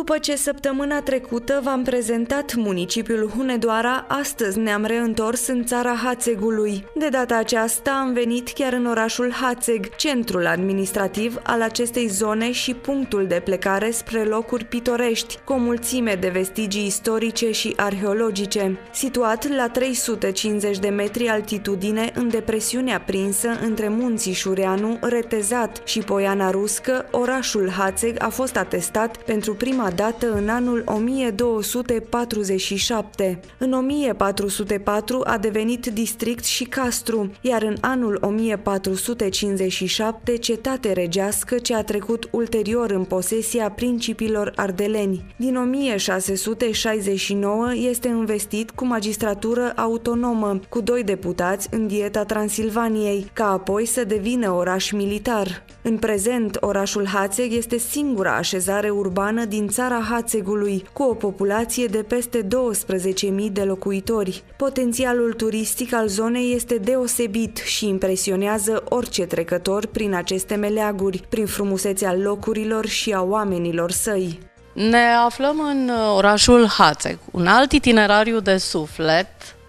După ce săptămâna trecută v-am prezentat municipiul Hunedoara, astăzi ne-am reîntors în țara Hațegului. De data aceasta am venit chiar în orașul Hațeg, centrul administrativ al acestei zone și punctul de plecare spre locuri pitorești, cu o mulțime de vestigii istorice și arheologice. Situat la 350 de metri altitudine, în depresiunea prinsă între munții Șureanu, Retezat și Poiana Ruscă, orașul Hațeg a fost atestat pentru prima prima dată în anul 1247. În 1404 a devenit district și castru, iar în anul 1457 cetate regească ce a trecut ulterior în posesia principilor ardeleni. Din 1669 este investit cu magistratură autonomă, cu doi deputați în dieta Transilvaniei, ca apoi să devină oraș militar. În prezent, orașul Hațeg este singura așezare urbană din țara Hațegului, cu o populație de peste 12.000 de locuitori. Potențialul turistic al zonei este deosebit și impresionează orice trecător prin aceste meleaguri, prin frumusețea locurilor și a oamenilor săi. Ne aflăm în orașul Hațeg, un alt itinerariu de suflet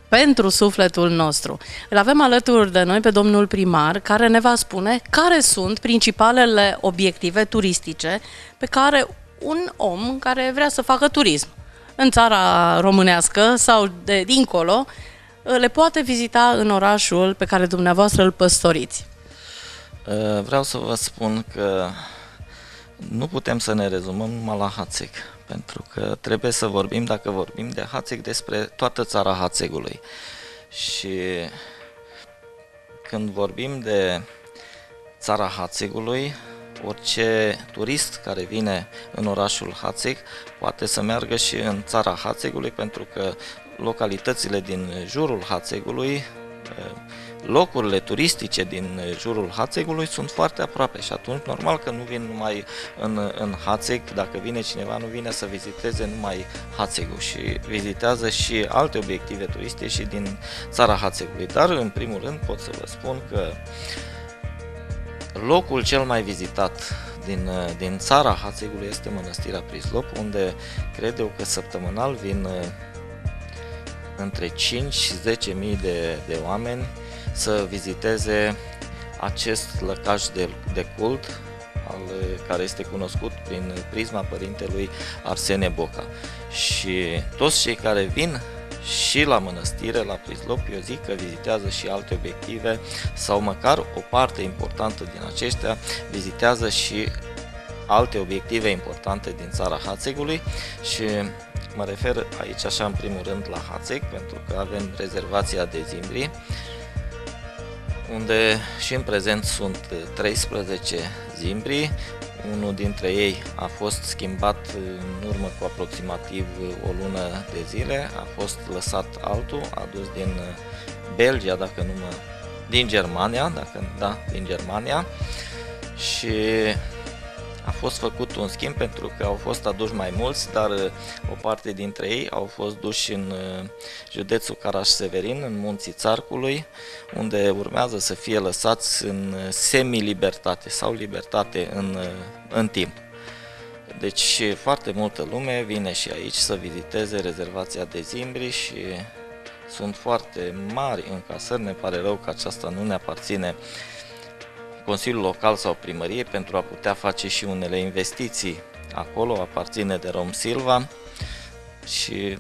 pentru sufletul nostru. Îl avem alături de noi pe domnul primar, care ne va spune care sunt principalele obiective turistice pe care un om care vrea să facă turism în țara românească sau de dincolo, le poate vizita în orașul pe care dumneavoastră îl păstoriți. Uh, vreau să vă spun că nu putem să ne rezumăm numai la Hațeg, pentru că trebuie să vorbim, dacă vorbim de Hațeg, despre toată țara Hațegului. Și când vorbim de țara Hațegului, orice turist care vine în orașul Hațeg poate să meargă și în țara Hațegului pentru că localitățile din jurul Hațegului locurile turistice din jurul Hațegului sunt foarte aproape și atunci normal că nu vin numai în, în Hațeg, dacă vine cineva nu vine să viziteze numai Hațegul și vizitează și alte obiective turistice și din țara Hațegului. Dar în primul rând pot să vă spun că locul cel mai vizitat din, din țara Hațegului este Mănăstirea Prislop, unde cred eu că săptămânal vin între 5 și 10.000 de, de oameni să viziteze acest lăcaș de, de cult al, care este cunoscut prin prisma părintelui Arsene Boca. Și toți cei care vin și la mănăstire, la Prislop, eu zic că vizitează și alte obiective sau măcar o parte importantă din aceștia vizitează și alte obiective importante din țara Hațegului și mă refer aici așa în primul rând la Hațeg pentru că avem rezervația de Zimbri unde și în prezent sunt 13 zimbri. Unul dintre ei a fost schimbat în urmă cu aproximativ o lună de zile, a fost lăsat altul, adus din Belgia, dacă nu mă... din Germania, dacă da, din Germania. Și a fost făcut un schimb pentru că au fost aduși mai mulți, dar uh, o parte dintre ei au fost duși în uh, județul Caraș-Severin, în munții Țarcului, unde urmează să fie lăsați în uh, semi-libertate sau libertate în, în timp. Deci foarte multă lume vine și aici să viziteze rezervația de Zimbri și sunt foarte mari încasări, ne pare rău că aceasta nu ne aparține Consiliul Local sau Primărie pentru a putea face și unele investiții acolo, aparține de Rom Silva și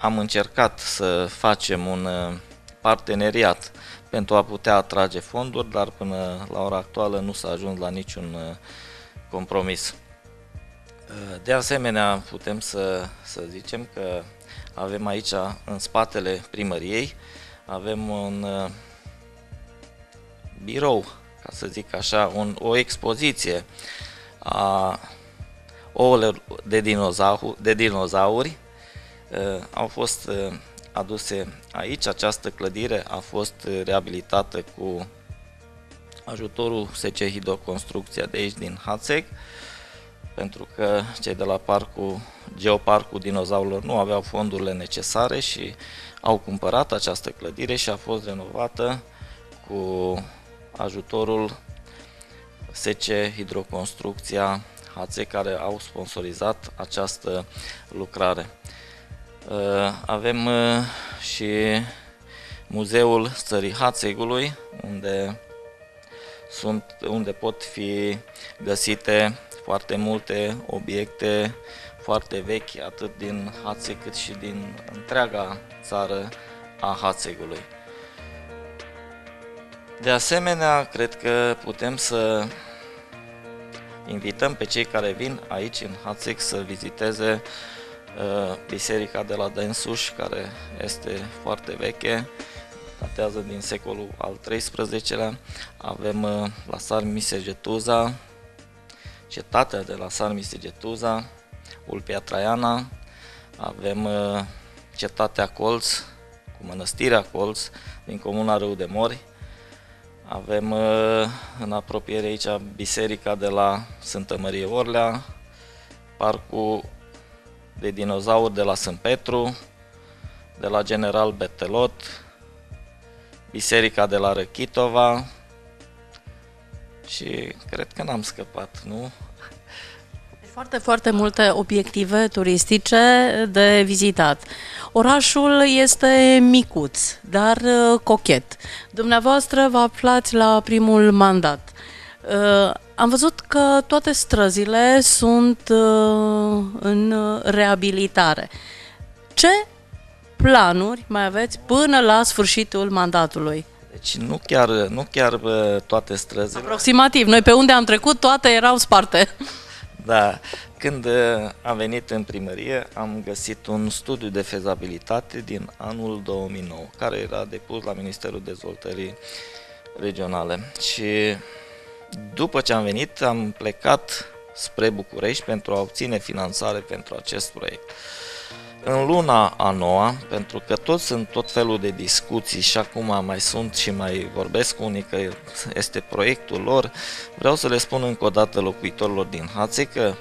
am încercat să facem un uh, parteneriat pentru a putea atrage fonduri, dar până la ora actuală nu s-a ajuns la niciun uh, compromis. Uh, de asemenea, putem să, să zicem că avem aici, în spatele primăriei, avem un birou ca să zic așa, un, o expoziție a ouălor de, dinozauri, de dinozauri uh, au fost uh, aduse aici. Această clădire a fost reabilitată cu ajutorul SC Hidroconstrucția de aici din Hațeg, pentru că cei de la parcul, Geoparcul Dinozaurilor nu aveau fondurile necesare și au cumpărat această clădire și a fost renovată cu ajutorul SC Hidroconstrucția Hațe care au sponsorizat această lucrare. Avem și Muzeul Țării Hațegului, unde, sunt, unde pot fi găsite foarte multe obiecte foarte vechi, atât din Hațeg cât și din întreaga țară a Hațegului. De asemenea, cred că putem să invităm pe cei care vin aici în Hațeg să viziteze uh, biserica de la Densuș, care este foarte veche, datează din secolul al XIII-lea. Avem uh, la Sarmisegetuza, cetatea de la Sarmisegetuza, Ulpia Traiana, avem uh, cetatea Colț, cu mănăstirea Colț, din comuna Râu de Mori, avem uh, în apropiere aici biserica de la Sfântă Mărie Orlea, parcul de dinozauri de la Sânt Petru, de la General Betelot, biserica de la Răchitova și cred că n-am scăpat, nu? Foarte, foarte multe obiective turistice de vizitat. Orașul este micuț, dar uh, cochet. Dumneavoastră vă aflați la primul mandat. Uh, am văzut că toate străzile sunt uh, în reabilitare. Ce planuri mai aveți până la sfârșitul mandatului? Deci nu chiar, nu chiar toate străzile. Aproximativ. Noi pe unde am trecut, toate erau sparte. Da, când uh, am venit în primărie, am găsit un studiu de fezabilitate din anul 2009, care era depus la Ministerul Dezvoltării Regionale. Și după ce am venit, am plecat spre București pentru a obține finanțare pentru acest proiect. În luna a noua, pentru că toți sunt tot felul de discuții și acum mai sunt și mai vorbesc unii că este proiectul lor, vreau să le spun încă o dată locuitorilor din Hațe că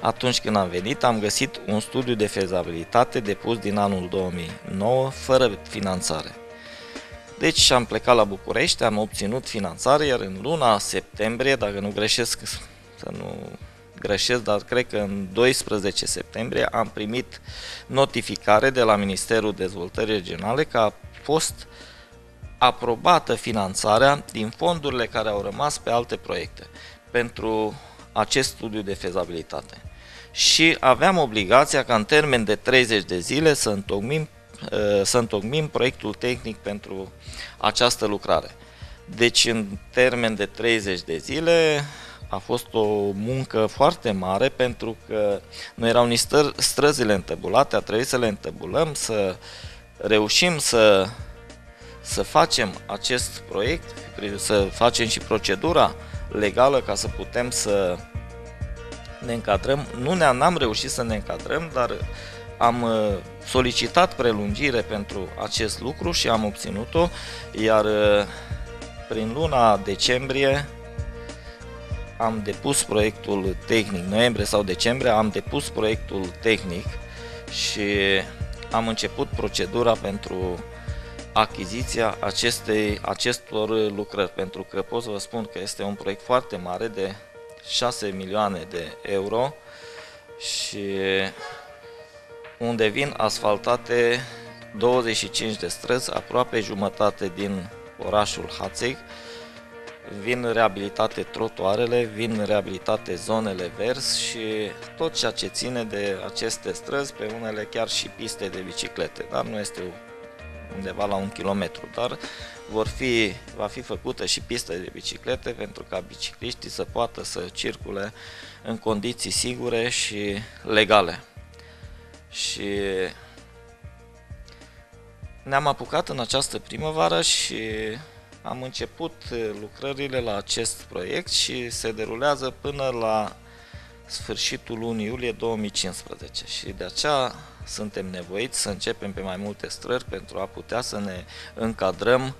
atunci când am venit am găsit un studiu de fezabilitate depus din anul 2009 fără finanțare. Deci am plecat la București, am obținut finanțare, iar în luna septembrie, dacă nu greșesc, să nu greșesc, dar cred că în 12 septembrie am primit notificare de la Ministerul Dezvoltării Regionale că a fost aprobată finanțarea din fondurile care au rămas pe alte proiecte pentru acest studiu de fezabilitate. Și aveam obligația ca în termen de 30 de zile să întocmim, uh, să întocmim proiectul tehnic pentru această lucrare. Deci în termen de 30 de zile a fost o muncă foarte mare pentru că nu erau nici străzile întăbulate, a trebuit să le întăbulăm, să reușim să, să facem acest proiect, să facem și procedura legală ca să putem să ne încadrăm. Nu ne-am n-am reușit să ne încadrăm, dar am uh, solicitat prelungire pentru acest lucru și am obținut-o, iar uh, prin luna decembrie am depus proiectul tehnic, noiembrie sau decembrie, am depus proiectul tehnic și am început procedura pentru achiziția acestei, acestor lucrări, pentru că pot să vă spun că este un proiect foarte mare de 6 milioane de euro și unde vin asfaltate 25 de străzi, aproape jumătate din orașul Hațeg, vin reabilitate trotuarele, vin reabilitate zonele verzi și tot ceea ce ține de aceste străzi, pe unele chiar și piste de biciclete, dar nu este undeva la un kilometru, dar vor fi, va fi făcută și pistă de biciclete pentru ca bicicliștii să poată să circule în condiții sigure și legale. Și ne-am apucat în această primăvară și am început lucrările la acest proiect și se derulează până la sfârșitul lunii iulie 2015 și de aceea suntem nevoiți să începem pe mai multe strări pentru a putea să ne încadrăm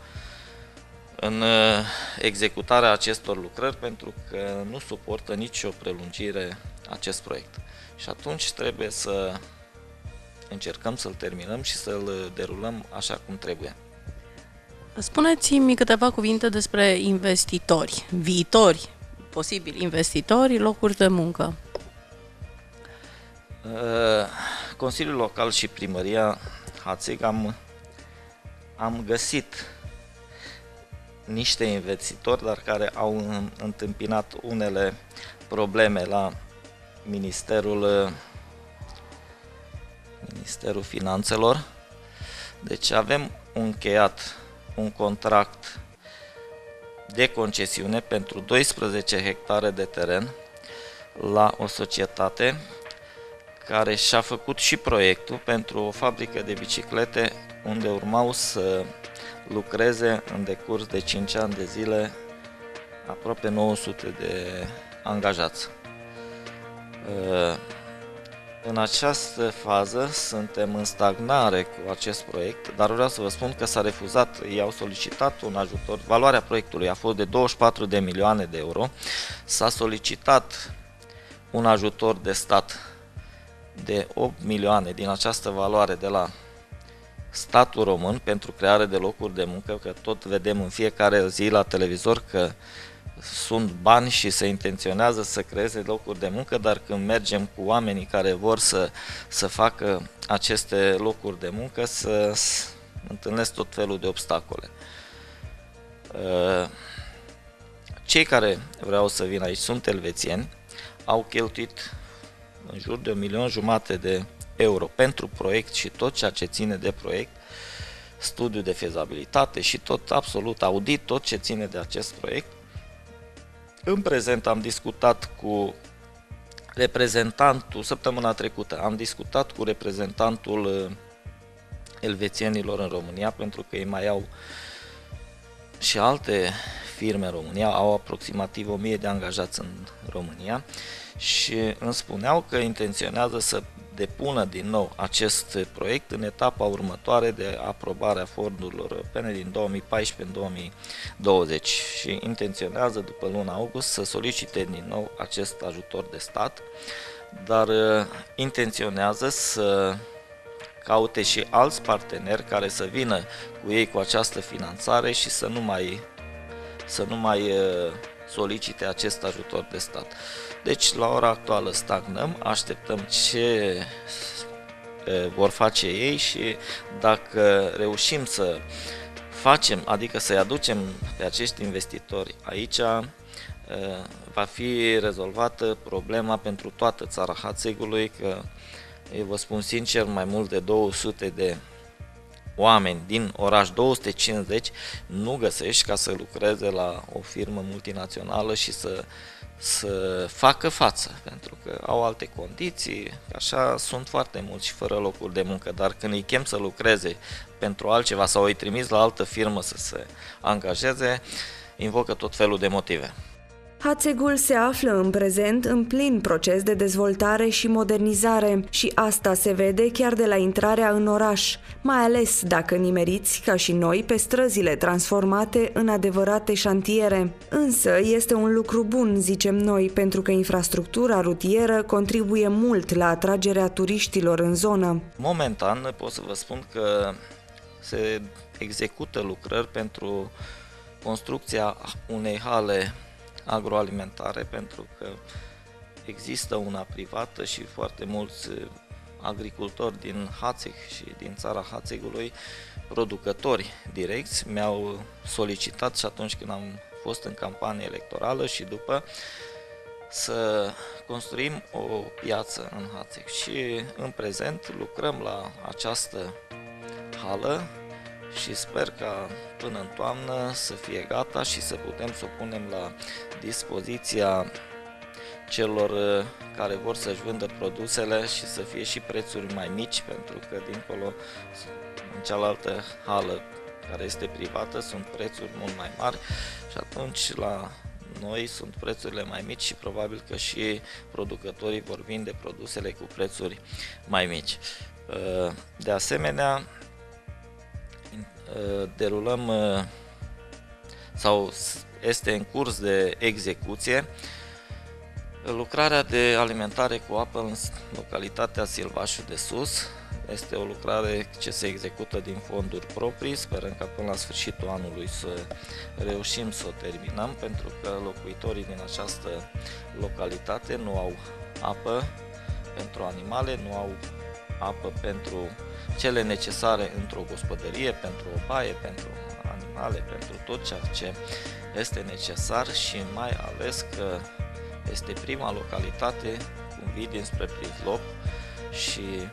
în uh, executarea acestor lucrări pentru că nu suportă nicio prelungire acest proiect. Și atunci trebuie să încercăm să-l terminăm și să-l derulăm așa cum trebuie. Spuneți-mi câteva cuvinte despre investitori, viitori, posibili investitori, locuri de muncă. Consiliul Local și Primăria Hațeg am, am găsit niște investitori, dar care au întâmpinat unele probleme la Ministerul, Ministerul Finanțelor. Deci avem încheiat un contract de concesiune pentru 12 hectare de teren la o societate care și-a făcut și proiectul pentru o fabrică de biciclete unde urmau să lucreze în decurs de 5 ani de zile aproape 900 de angajați. Uh, în această fază suntem în stagnare cu acest proiect, dar vreau să vă spun că s-a refuzat, ei au solicitat un ajutor, valoarea proiectului a fost de 24 de milioane de euro, s-a solicitat un ajutor de stat de 8 milioane din această valoare de la statul român pentru creare de locuri de muncă, că tot vedem în fiecare zi la televizor că sunt bani și se intenționează să creeze locuri de muncă, dar când mergem cu oamenii care vor să, să facă aceste locuri de muncă, să întâlnesc tot felul de obstacole. Uh, cei care vreau să vină aici sunt elvețieni, au cheltuit în jur de un milion jumate de euro pentru proiect și tot ceea ce ține de proiect, studiu de fezabilitate și tot absolut audit, tot ce ține de acest proiect. În prezent am discutat cu reprezentantul, săptămâna trecută, am discutat cu reprezentantul uh, elvețienilor în România, pentru că ei mai au și alte firme în România, au aproximativ 1000 de angajați în România și îmi spuneau că intenționează să depună din nou acest proiect în etapa următoare de aprobare a fondurilor europene din 2014 în 2020 și intenționează după luna august să solicite din nou acest ajutor de stat, dar uh, intenționează să caute și alți parteneri care să vină cu ei cu această finanțare și să nu mai, să nu mai uh, solicite acest ajutor de stat. Deci, la ora actuală stagnăm, așteptăm ce vor face ei și dacă reușim să facem, adică să-i aducem pe acești investitori aici, va fi rezolvată problema pentru toată țara Hațegului, că eu vă spun sincer, mai mult de 200 de oameni din oraș 250 nu găsești ca să lucreze la o firmă multinațională și să să facă față, pentru că au alte condiții, așa sunt foarte mulți și fără locuri de muncă, dar când îi chem să lucreze pentru altceva sau îi trimis la altă firmă să se angajeze, invocă tot felul de motive. Hațegul se află în prezent în plin proces de dezvoltare și modernizare și asta se vede chiar de la intrarea în oraș, mai ales dacă nimeriți, ca și noi, pe străzile transformate în adevărate șantiere. Însă este un lucru bun, zicem noi, pentru că infrastructura rutieră contribuie mult la atragerea turiștilor în zonă. Momentan pot să vă spun că se execută lucrări pentru construcția unei hale agroalimentare pentru că există una privată și foarte mulți eh, agricultori din Hațeg și din țara Hațegului, producători direcți, mi-au solicitat și atunci când am fost în campanie electorală și după să construim o piață în Hațeg. Și în prezent lucrăm la această hală și sper ca până în toamnă să fie gata și să putem să o punem la dispoziția celor uh, care vor să-și vândă produsele și să fie și prețuri mai mici, pentru că dincolo, în cealaltă hală care este privată, sunt prețuri mult mai mari și atunci la noi sunt prețurile mai mici și probabil că și producătorii vor vinde produsele cu prețuri mai mici. Uh, de asemenea, uh, derulăm sau este în curs de execuție lucrarea de alimentare cu apă în localitatea Silvașu de Sus. Este o lucrare ce se execută din fonduri proprii, sperăm ca până la sfârșitul anului să reușim să o terminăm, pentru că locuitorii din această localitate nu au apă pentru animale, nu au apă pentru cele necesare într-o gospodărie, pentru o baie, pentru animale, pentru tot ceea ce este necesar și mai ales că este prima localitate cum vii dinspre Prizlop și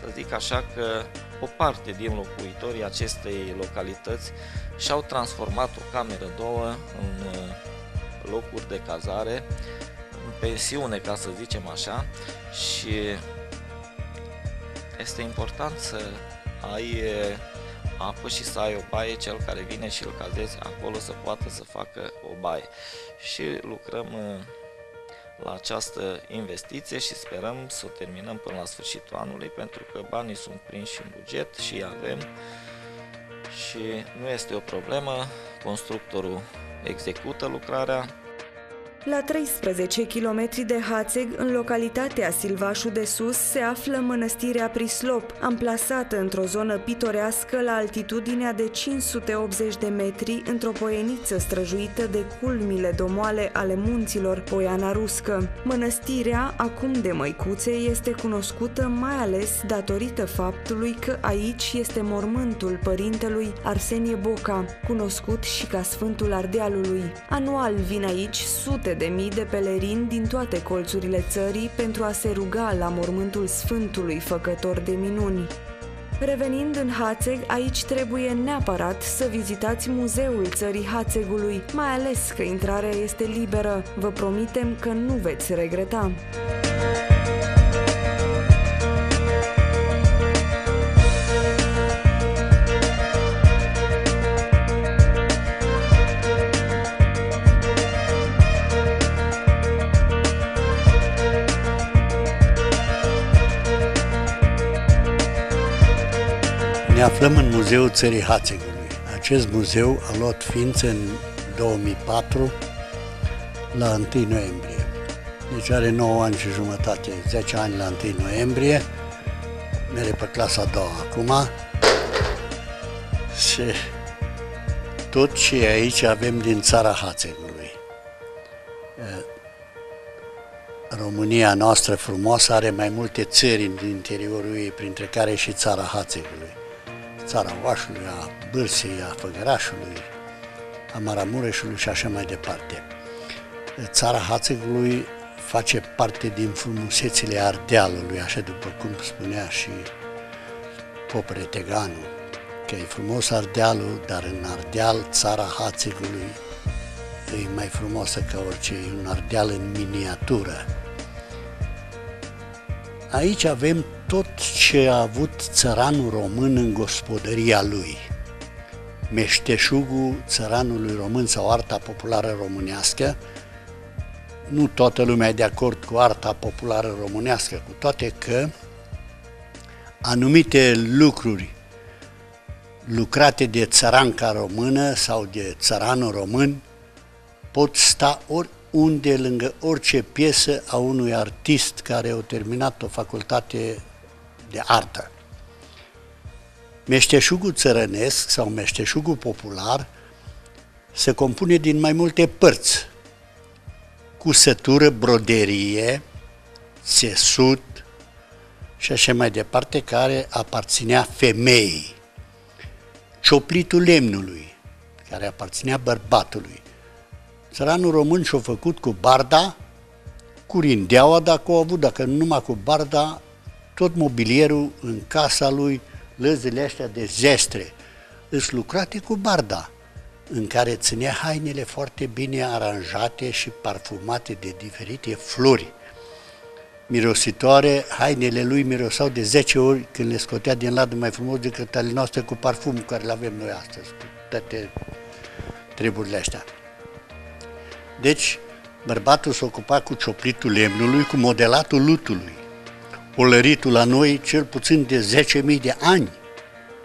să zic așa că o parte din locuitorii acestei localități și-au transformat o cameră două în uh, locuri de cazare, în pensiune, ca să zicem așa, și este important să ai apă și să ai o baie, cel care vine și îl cazezi acolo să poată să facă o baie. Și lucrăm la această investiție și sperăm să o terminăm până la sfârșitul anului pentru că banii sunt prinși în buget și avem și nu este o problemă, constructorul execută lucrarea, la 13 km de Hațeg, în localitatea Silvașu de Sus, se află mănăstirea Prislop, amplasată într-o zonă pitorească la altitudinea de 580 de metri, într-o poieniță străjuită de culmile domoale ale munților Poiana Ruscă. Mănăstirea, acum de măicuțe, este cunoscută mai ales datorită faptului că aici este mormântul părintelui Arsenie Boca, cunoscut și ca Sfântul Ardealului. Anual vin aici sute de mii de pelerini din toate colțurile țării pentru a se ruga la mormântul Sfântului Făcător de minuni. Revenind în Hațeg, aici trebuie neapărat să vizitați Muzeul Țării Hațegului, mai ales că intrarea este liberă. Vă promitem că nu veți regreta. Aflăm în Muzeul Țării Hațegului. Acest muzeu a luat ființă în 2004 la 1 noiembrie. Deci are 9 ani și jumătate, 10 ani la 1 noiembrie, mere pe clasa a doua acum. Și tot ce aici avem din țara Hațegului. România noastră frumoasă are mai multe țări din interiorul ei, printre care și țara Hațegului țara Oașului, a Bârsei, a Făgărașului, a Maramureșului și așa mai departe. Țara Hațegului face parte din frumusețile Ardealului, așa după cum spunea și Popre Teganu, că e frumos Ardealul, dar în Ardeal țara Hațegului e mai frumoasă ca orice, e un Ardeal în miniatură. Aici avem tot ce a avut țăranul român în gospodăria lui. Meșteșugul țăranului român sau arta populară românească, nu toată lumea e de acord cu arta populară românească, cu toate că anumite lucruri lucrate de țăranca română sau de țăranul român pot sta ori unde lângă orice piesă a unui artist care a terminat o facultate de artă. Meșteșugul țărănesc sau meșteșugul popular se compune din mai multe părți, cusătură, broderie, țesut și așa mai departe, care aparținea femeii. Cioplitul lemnului, care aparținea bărbatului. Țăranul român și-a făcut cu barda, cu rindeaua dacă o avut, dacă numai cu barda, tot mobilierul în casa lui, lăzile astea de zestre, îs lucrate cu barda, în care ținea hainele foarte bine aranjate și parfumate de diferite flori. Mirositoare, hainele lui mirosau de 10 ori când le scotea din ladul mai frumos decât ale noastre cu parfumul care le avem noi astăzi, cu toate treburile astea. Deci, bărbatul s-a ocupat cu cioplitul lemnului, cu modelatul lutului, olăritul la noi cel puțin de 10.000 de ani.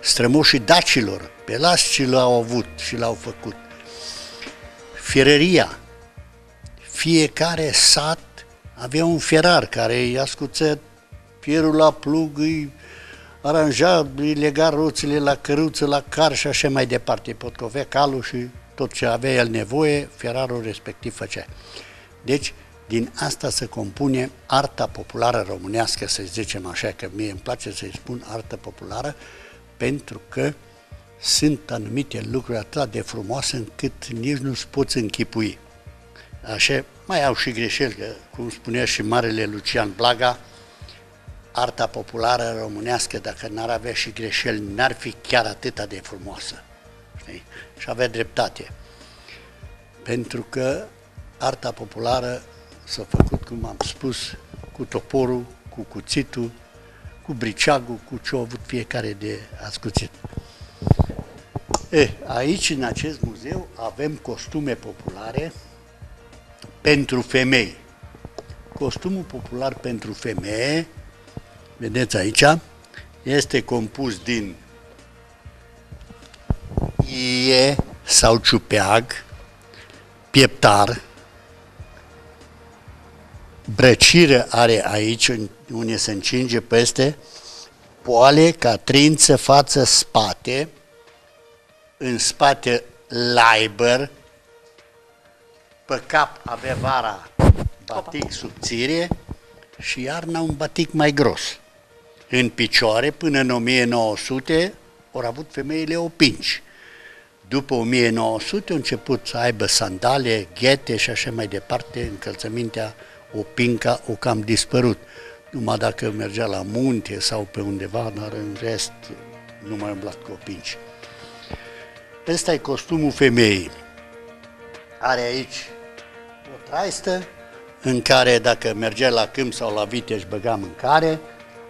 Strămoșii dacilor, pe las ce l-au avut și l-au făcut. Ferăria. Fiecare sat avea un ferar care îi ascuță pierul la plug, îi aranja, îi lega roțile la căruță, la car și așa mai departe. Potcovea calul și tot ce avea el nevoie, ferarul respectiv făcea. Deci, Din asta se compune arta populară românească, să zicem așa, că mie îmi place să-i spun artă populară, pentru că sunt anumite lucruri atât de frumoase încât nici nu-ți poți închipui. Așa, mai au și greșeli, că, cum spunea și Marele Lucian Blaga, arta populară românească, dacă n-ar avea și greșeli, n-ar fi chiar atât de frumoasă. Știi? Și avea dreptate. Pentru că arta populară s-a făcut, cum am spus, cu toporul, cu cuțitul, cu briceagul, cu ce a avut fiecare de ascuțit. E, aici, în acest muzeu, avem costume populare pentru femei. Costumul popular pentru femeie, vedeți aici, este compus din ie sau ciupeag, pieptar, brăcire are aici, unde se încinge peste, poale, catrință, față, spate, în spate laibăr, pe cap avea vara batic subțire și iarna un batic mai gros. În picioare, până în 1900, au avut femeile opinci. După 1900 au început să aibă sandale, ghete și așa mai departe, încălțămintea opinca o cam dispărut. Numai dacă mergea la munte sau pe undeva, dar în rest nu mai umblat cu opinci. Ăsta e costumul femeii. Are aici o traistă în care dacă mergea la câmp sau la vite își băga mâncare,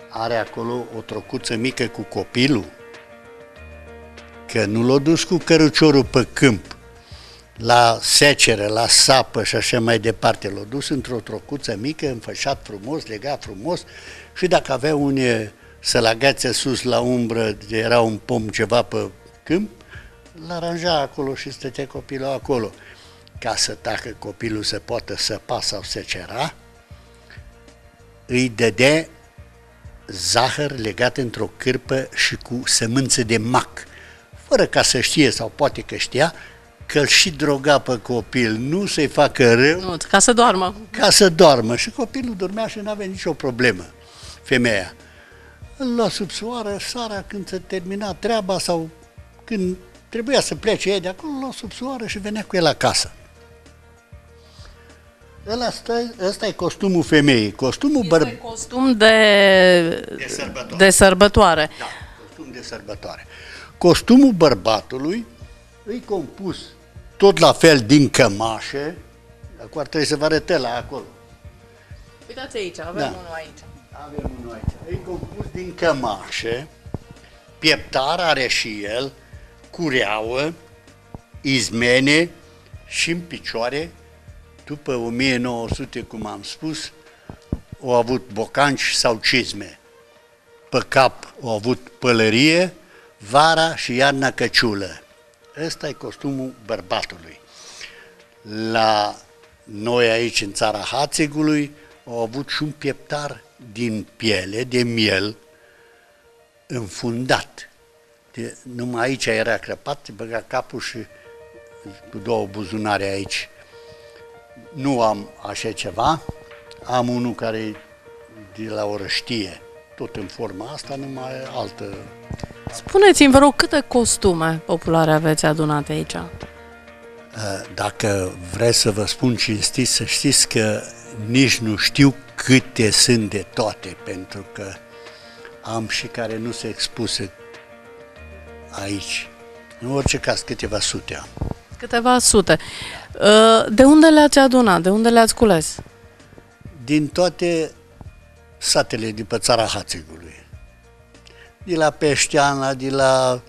are acolo o trocuță mică cu copilul, că nu l-a dus cu căruciorul pe câmp, la secere, la sapă și așa mai departe. L-a dus într-o trocuță mică, înfășat frumos, legat frumos și dacă avea unii să-l agațe sus la umbră, era un pom ceva pe câmp, l-aranja acolo și stătea copilul acolo. Ca să tacă copilul să poată săpa sau secera, îi dădea zahăr legat într-o cârpă și cu sămânță de mac, fără ca să știe sau poate că știa, că îl și droga pe copil, nu să-i facă rău. Nu, ca să doarmă. Ca să doarmă. Și copilul dormea și nu avea nicio problemă, femeia. Îl lua sub soară, sara când se termina treaba sau când trebuia să plece ei de acolo, îl lua sub soară și venea cu el acasă. Ăsta, ăsta e costumul femeii. Costumul Este bărb... costum de, De sărbătoare. de sărbătoare. Da, costum de sărbătoare. Costumul bărbatului îi compus tot la fel din cămașe. Acum ar trebui să vă arătă la acolo. Uitați aici, avem Da. unul aici. Avem unul aici. Îi compus din cămașe, pieptar are și el, cureauă, izmene și în picioare. După 1900, cum am spus, au avut bocanci sau cizme. Pe cap au avut pălărie, vara și iarna căciulă. Ăsta e costumul bărbatului. La noi aici, în țara Hațegului, au avut și un pieptar din piele, de miel, înfundat. De, numai aici era crăpat, băga capul și cu două buzunare aici. Nu am așa ceva, am unul care e de la o răștie, tot în forma asta, numai altă Spuneți-mi, vă rog, câte costume populare aveți adunate aici? Dacă vreți să vă spun cinstit, să știți că nici nu știu câte sunt de toate, pentru că am și care nu se expuse aici. În orice caz, câteva sute am. Câteva sute. Uh, De unde le-ați adunat? De unde le-ați cules? Din toate satele de pe țara Hațegului. De la Peșteana, de la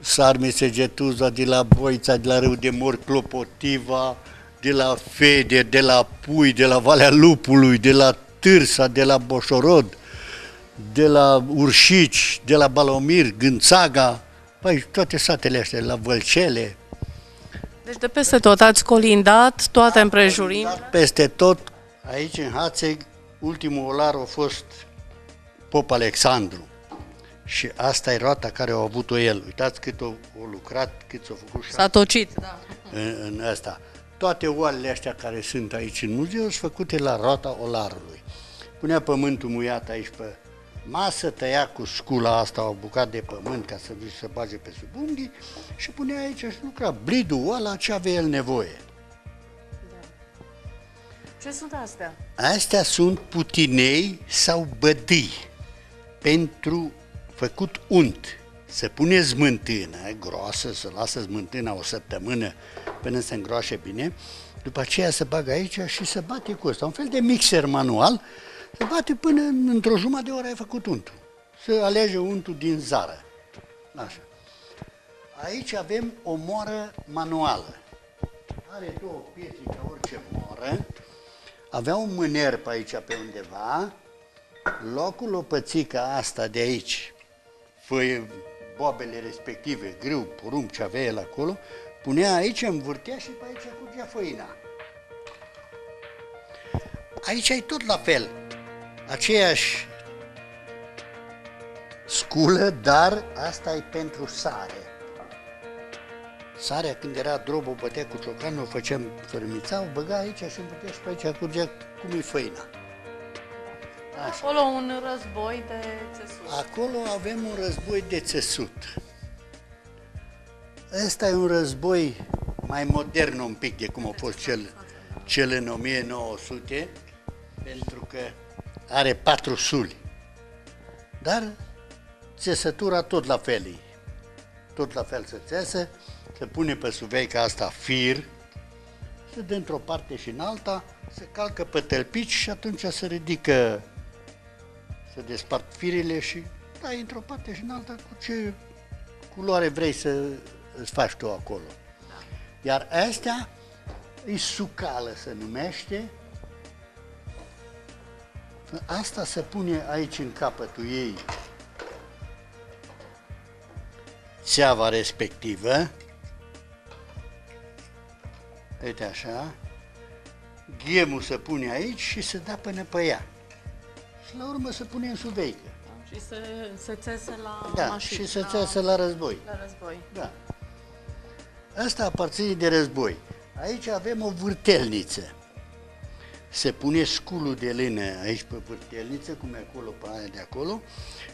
Sarme Segetuza, de la Boița, de la Râu de Mor, Clopotiva, de la Fede, de la Pui, de la Valea Lupului, de la Târsa, de la Boșorod, de la Urșici, de la Balomir, Gânțaga, păi toate satele astea, la Vălcele, Deci de peste tot ați colindat toate împrejurimile. Dar peste tot, aici în Hațeg, ultimul olar a fost Pop Alexandru. Și asta e roata care a avut-o el. Uitați cât o, o lucrat, cât s-a făcut și S-a tocit, da. în, în ăsta. toate oalele astea care sunt aici în muzeu sunt făcute la rota olarului. Punea pământul muiat aici pe masă, tăia cu scula asta o bucată de pământ ca să să bage pe sub unghii și punea aici și lucra blidul oala ce avea el nevoie. Ce sunt astea? Astea sunt putinei sau bădâi pentru făcut unt. Se pune smântână groasă, să lasă smântâna o săptămână până se îngroașe bine, după aceea se bagă aici și se bate cu ăsta, un fel de mixer manual, se bate până într-o jumătate de oră ai făcut untul. Se alege untul din zară. Așa. Aici avem o moară manuală. Are două pietre ca orice moară, avea un mâner pe aici pe undeva, locul o pățică asta de aici, făie boabele respective, grâu, porumb, ce avea el acolo, punea aici, învârtea și pe aici curgea făina. Aici e tot la fel, aceeași sculă, dar asta e pentru sare. Sarea când era drobă, bătea cu ciocanul, o făceam fărâmița, o băga aici și învârtea și pe aici curgea cum e făina. Așa. Acolo un război de țesut. Acolo avem un război de țesut. Ăsta e un război mai modern un pic de cum a fost cel, cel în 1900, pentru că are patru suli. Dar țesătura tot la fel e. Tot la fel se țesă, se pune pe suveica asta fir, se dă într-o parte și în alta, se calcă pe tălpici și atunci se ridică, se despart firele și dai într-o parte și în alta cu ce culoare vrei să îți faci tu acolo. Iar astea e sucală se numește. Asta se pune aici în capătul ei țeava respectivă. Uite așa. Ghemul se pune aici și se dă până pe ea. Și la urmă se pune în suveică. Și se, se țese la Da, mașină. și se țese la război. La război. Da. Asta aparține de război. Aici avem o vârtelniță. Se pune sculul de lână aici pe vârtelniță, cum e acolo, pe aia de acolo,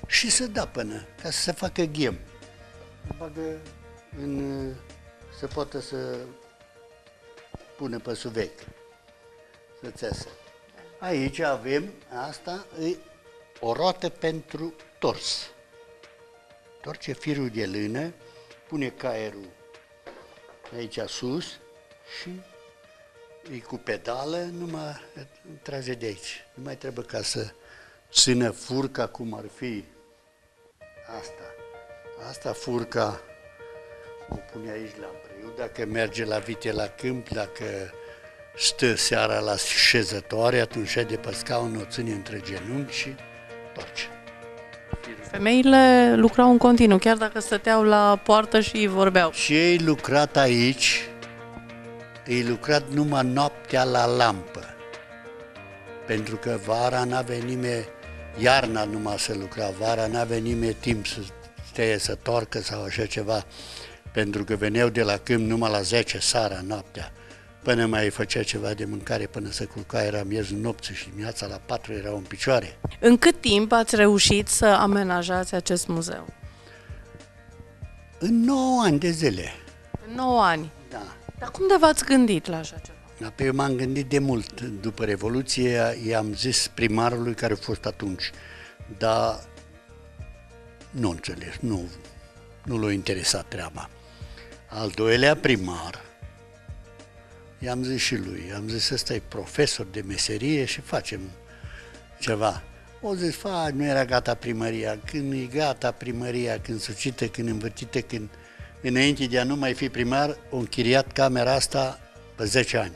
și se dă până, ca să se facă ghem. Se bagă în, să poată să pună pe suvec, să țesă. Aici avem, asta e o roată pentru tors. Torce firul de lână, pune caierul aici sus și e cu pedală, numai trage de aici. Nu mai trebuie ca să țină furca cum ar fi asta. Asta furca o pune aici la brâu, dacă merge la vite la câmp, dacă stă seara la șezătoare, atunci de pe scaun o ține între genunchi și torce. Femeile lucrau în continuu, chiar dacă stăteau la poartă și vorbeau. Și ei lucrat aici, ei lucrat numai noaptea la lampă. Pentru că vara n-avea nimeni, iarna numai să lucra, vara n-avea nimeni timp să stea să torcă sau așa ceva, pentru că veneau de la câmp numai la 10 seara, noaptea, până mai făcea ceva de mâncare, până să culca, era miezul nopții și dimineața la 4 erau în picioare. În cât timp ați reușit să amenajați acest muzeu? În 9 ani de zile, În 9 ani. da. Dar cum de v-ați gândit la așa ceva? Apoi eu m-am gândit de mult. După Revoluție i-am zis primarului care a fost atunci, dar nu înțeles, nu, nu l-a interesat treaba. Al doilea primar, i-am zis și lui, i-am zis ăsta e profesor de meserie și facem ceva. O zis, faci, nu era gata primăria. Când e gata primăria, când sucită, când învârtită, când înainte de a nu mai fi primar, au închiriat camera asta pe 10 ani.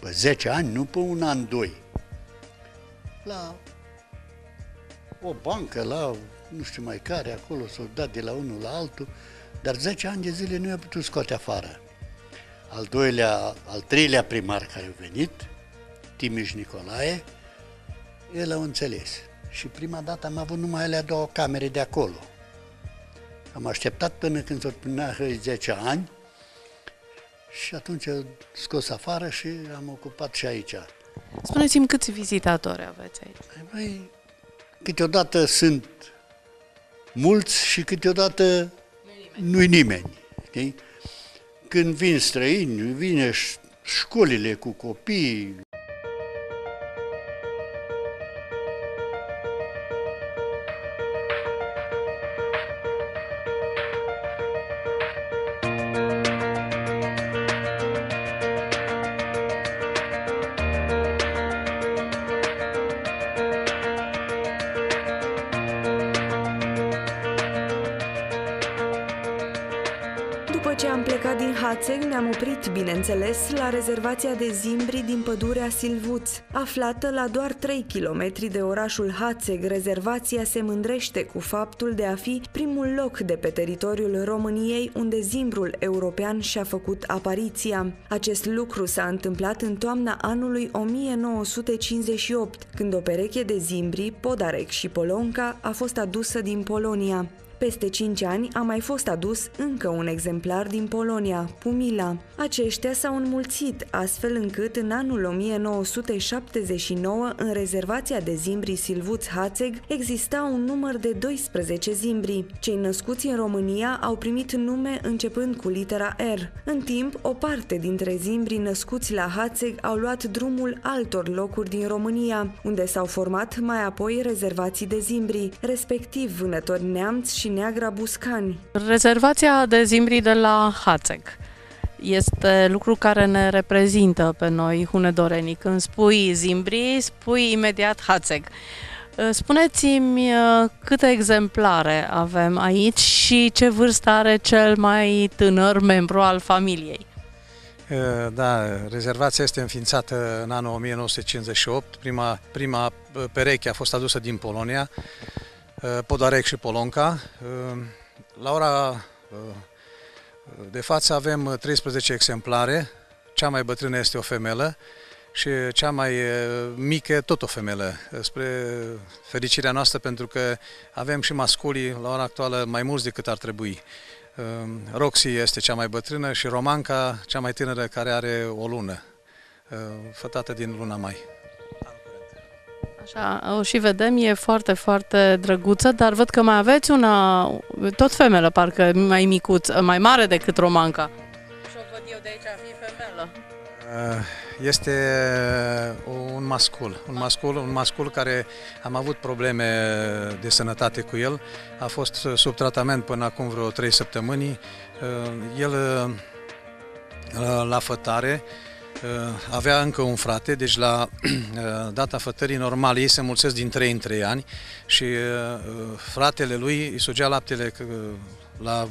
Pe 10 ani, nu pe un an, doi. La o bancă, la nu știu mai care, acolo s-au dat de la unul la altul, dar 10 ani de zile nu i-a putut scoate afară. Al doilea, al treilea primar care a venit, Timiș Nicolae, el a înțeles. Și prima dată am avut numai alea două camere de acolo. Am așteptat până când s-au până 10 ani Și atunci am scos afară și am ocupat și aici. Spuneți-mi câți vizitatori aveți aici? Mai, câteodată sunt mulți și câteodată nu-i nimeni. Știi? Când vin străini, vine școlile cu copii, rezervația de zimbri din pădurea Silvuț. Aflată la doar 3 km de orașul Hațeg, rezervația se mândrește cu faptul de a fi primul loc de pe teritoriul României unde zimbrul european și-a făcut apariția. Acest lucru s-a întâmplat în toamna anului 1958, când o pereche de zimbri, Podarec și Polonca, a fost adusă din Polonia. Peste 5 ani a mai fost adus încă un exemplar din Polonia, Pumila. Aceștia s-au înmulțit, astfel încât în anul 1979, în rezervația de zimbri Silvuț-Hațeg, exista un număr de 12 zimbri. Cei născuți în România au primit nume începând cu litera R. În timp, o parte dintre zimbrii născuți la Hațeg au luat drumul altor locuri din România, unde s-au format mai apoi rezervații de zimbri, respectiv Vânători Neamț și Neagra Buscani. Rezervația de zimbri de la Hațeg este lucru care ne reprezintă pe noi, hunedorenii. Când spui zimbri, spui imediat Hațeg. Spuneți-mi uh, câte exemplare avem aici și ce vârstă are cel mai tânăr membru al familiei. Uh, da, rezervația este înființată în anul 1958. Prima, prima uh, pereche a fost adusă din Polonia Uh, Podarec și Polonca. Uh, la ora uh, de față avem 13 exemplare, cea mai bătrână este o femelă și cea mai mică tot o femelă, spre fericirea noastră pentru că avem și masculii la ora actuală mai mulți decât ar trebui. Roxy este cea mai bătrână și Romanca cea mai tânără care are o lună, fătată din luna mai. Așa, o și vedem, e foarte, foarte drăguță, dar văd că mai aveți una, tot femelă, parcă mai micuță, mai mare decât romanca. Și o văd eu de aici a fi femelă. Uh, este un mascul, un mascul, un mascul care am avut probleme de sănătate cu el, a fost sub tratament până acum vreo 3 săptămâni. Uh, el uh, la fătare Uh, avea încă un frate, deci la uh, data fătării normal ei se mulțesc din 3 în 3 ani și uh, fratele lui îi sugea laptele la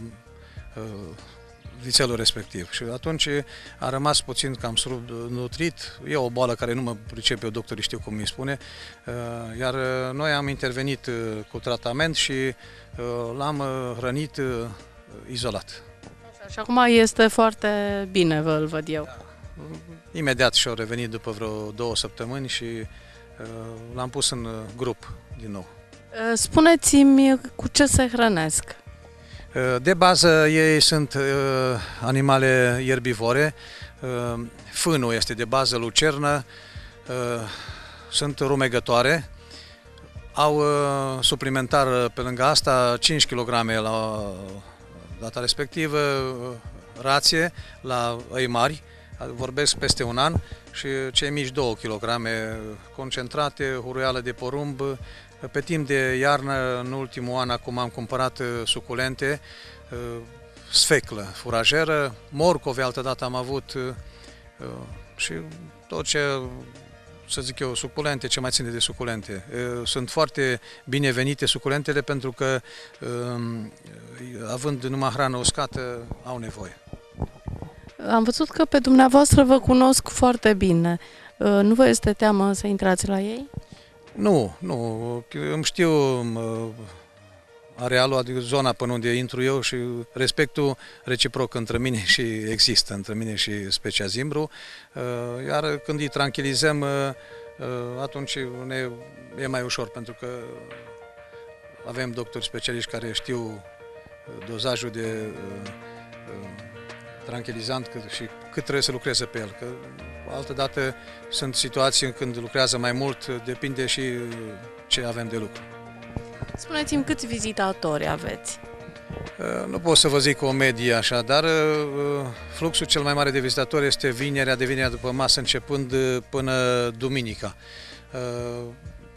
vițelul respectiv. Și atunci a rămas puțin cam subnutrit, e o boală care nu mă pricepe eu, doctorii știu cum îi spune, iar noi am intervenit cu tratament și l-am hrănit izolat. Și acum este foarte bine, vă văd eu. Da. Imediat și-au revenit după vreo două săptămâni și uh, l-am pus în uh, grup din nou. Uh, spuneți-mi cu ce se hrănesc? De bază ei sunt animale ierbivore, fânul este de bază lucernă, sunt rumegătoare, au suplimentar pe lângă asta 5 kg la data respectivă rație la ei mari, vorbesc peste un an și cei mici 2 kg concentrate, huruială de porumb. Pe timp de iarnă, în ultimul an, acum am cumpărat uh, suculente, uh, sfeclă, furajeră, morcove, altă dată am avut uh, și tot ce să zic eu, suculente, ce mai ține de suculente. Sunt foarte binevenite suculentele pentru că, um, având numai hrană uscată, au nevoie. Am văzut că pe dumneavoastră vă cunosc foarte bine. Uh, nu vă este teamă să intrați la ei? Nu, nu. Îmi știu uh, arealul, adică zona până unde intru eu și respectul reciproc între mine și există între mine și specia zimbru. Uh, iar când îi tranquilizăm, atunci ne e mai ușor pentru că avem doctori specialiști care știu dozajul de tranquilizant cât, și cât trebuie să lucreze pe el. Că altă dată sunt situații când lucrează mai mult, depinde și ce avem de lucru. Spuneți-mi câți vizitatori aveți? Nu pot să vă zic o medie așa, dar fluxul cel mai mare de vizitatori este vinerea de vinerea după masă, începând până duminica.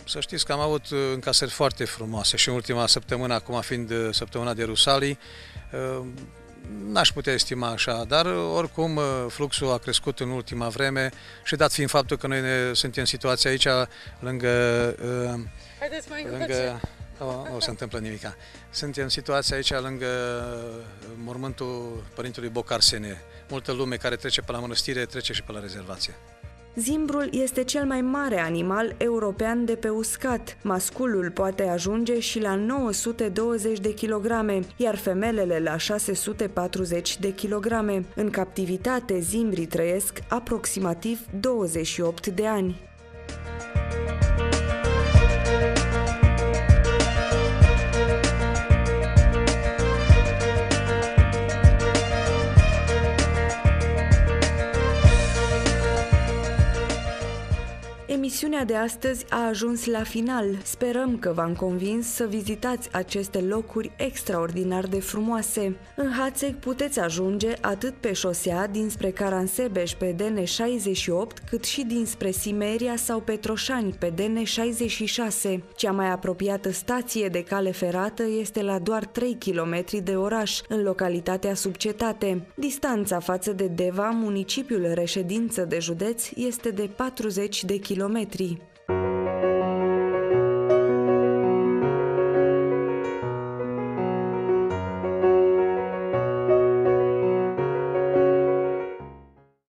Să știți că am avut încasări foarte frumoase și în ultima săptămână, acum fiind săptămâna de Rusalii, n-aș putea estima așa, dar oricum fluxul a crescut în ultima vreme și dat fiind faptul că noi ne suntem în situația aici lângă, Haideți mai lângă nu, nu se întâmplă nimica. Suntem în situația aici lângă mormântul Părintelui Bocarsene. Multă lume care trece pe la mănăstire trece și pe la rezervație. Zimbrul este cel mai mare animal european de pe uscat. Masculul poate ajunge și la 920 de kilograme, iar femelele la 640 de kilograme. În captivitate, zimbrii trăiesc aproximativ 28 de ani. Emisiunea de astăzi a ajuns la final. Sperăm că v-am convins să vizitați aceste locuri extraordinar de frumoase. În Hațeg puteți ajunge atât pe șosea dinspre Caransebeș pe DN68, cât și dinspre Simeria sau Petroșani pe DN66. Cea mai apropiată stație de cale ferată este la doar 3 km de oraș, în localitatea Subcetate. Distanța față de Deva, municipiul reședință de județ, este de 40 de кілометрі.